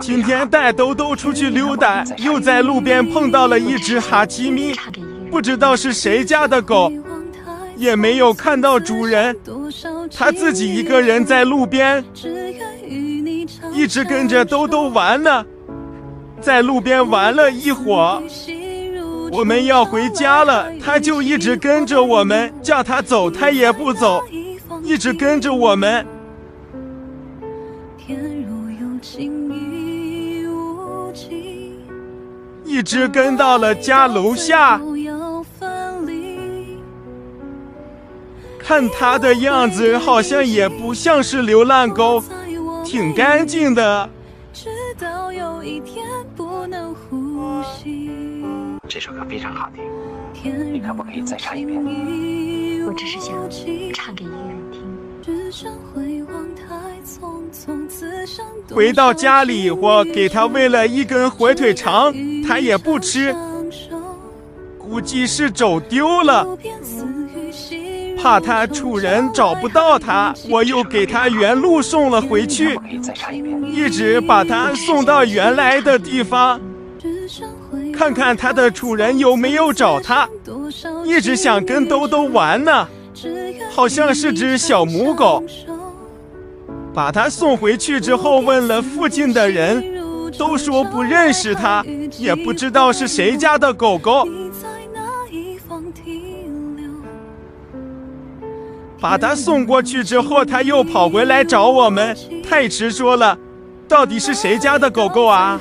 今天带兜兜出去溜达，又在路边碰到了一只哈基米，不知道是谁家的狗，也没有看到主人，它自己一个人在路边，一直跟着兜兜玩呢，在路边玩了一会儿，我们要回家了，它就一直跟着我们，叫它走它也不走，一直跟着我们。天如有情一直跟到了家楼下，看他的样子，好像也不像是流浪狗，挺干净的。这首歌非常好听，你可不可以再唱一遍？我只是想唱给一个人听。回到家里，我给他喂了一根火腿肠，他也不吃，估计是走丢了。怕他主人找不到他，我又给他原路送了回去，一直把他送到原来的地方，看看他的主人有没有找他。一直想跟兜兜玩呢，好像是只小母狗。把他送回去之后，问了附近的人，都说不认识他，也不知道是谁家的狗狗。把他送过去之后，他又跑回来找我们，太执着了，到底是谁家的狗狗啊？